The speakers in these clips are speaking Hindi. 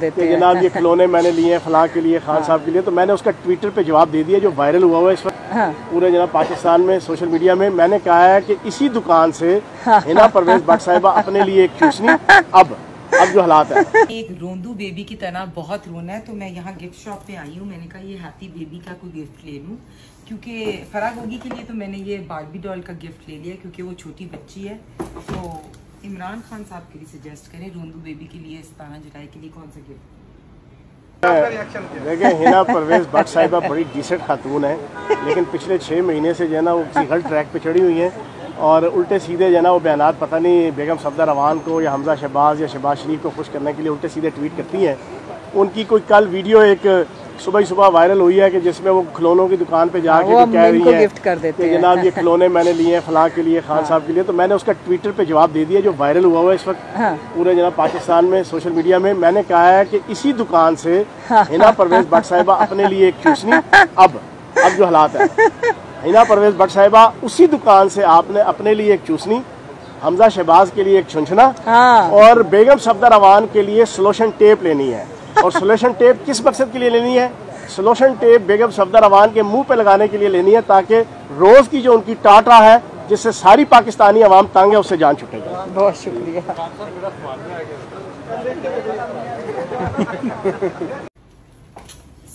कि जनाब ये खिलौने मैंने लिए हैं फलां के लिए खान साहब के लिए तो मैंने उसका ट्विटर पे जवाब दे दिया जो वायरल हुआ हुआ है इस वक्त। हाँ। पूरे जनाब पाकिस्तान में सोशल मीडिया में मैंने कहा है कि इसी दुकान से हिना परवेज भट्ट साहिबा अपने लिए एक चूसनी। अब अब जो हालात है। एक रोंदू बेबी की तरह बहुत रोना है तो मैं यहाँ गिफ्ट शॉप पे आई हूँ। मैंने कहा ये हैप्पी बेबी का कोई गिफ्ट ले लूँ? क्योंकि फराग होगी के लिए तो मैंने ये बारबी डॉल का गिफ्ट ले लिया क्योंकि वो छोटी बच्ची है तो इमरान खान साहब के लिए सजेस्ट करें रोंदू बेबी के लिए सतारह जुलाई के लिए कौन सा गिफ्ट देखें हिना परवेज भट्ट साहिबा बड़ी डिसेंट खातून है लेकिन पिछले छः महीने से जो है ना वो किसी गलत ट्रैक पे चढ़ी हुई हैं और उल्टे सीधे जो है ना वो बयान पता नहीं बेगम सफदर रवान को या हमजा शहबाज या शहबाज शरीफ को खुश करने के लिए उल्टे सीधे ट्वीट करती हैं। उनकी कोई कल वीडियो एक सुबह ही सुबह वायरल हुई है कि जिसमें वो खिलौनों की दुकान पे जाके भी कह रही हैं गिफ्ट कर देते कि जनाब ये खिलौने मैंने लिए हैं फलां के लिए खान साहब के लिए। तो मैंने उसका ट्विटर पे जवाब दे दिया जो वायरल हुआ हुआ है इस वक्त। हाँ। पूरे जनाब पाकिस्तान में सोशल मीडिया में। मैंने कहा है कि इसी दुकान से हिना परवेज भट्ट साहिबा अपने लिए एक चूसनी। अब अब जो हालात है। हिना परवेज भट्ट साहिबा उसी दुकान से आपने अपने लिए एक चूसनी हमजा शहबाज के लिए एक छुंछना हाँ। और बेगम सफदर अवान के लिए सोलोशन टेप लेनी है। और सोलोशन टेप किस मकसद के लिए लेनी है? सोलोशन टेप बेगम सफदर अवान के मुँह पे लगाने के लिए लेनी है ताकि रोज की जो उनकी टाटा है, जिससे सारी पाकिस्तानी अवाम तंग उससे जान छुटेगी बहुत शुक्रिया।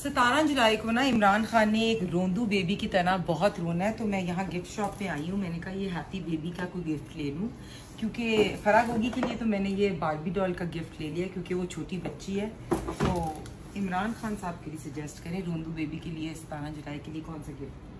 सतारह जुलाई को ना इमरान खान ने एक रोंदू बेबी की तरह बहुत रोना है तो मैं यहाँ गिफ्ट शॉप पे आई हूँ। मैंने कहा, ये हैप्पी बेबी का कोई गिफ्ट ले लूँ? क्योंकि फराग होगी के लिए तो मैंने ये बारबी डॉल का गिफ्ट ले लिया, क्योंकि वो छोटी बच्ची है। तो इमरान खान साहब के लिए सजेस्ट करें रोंदू बेबी के लिए सतारह जुलाई के लिए कौन सा गिफ्ट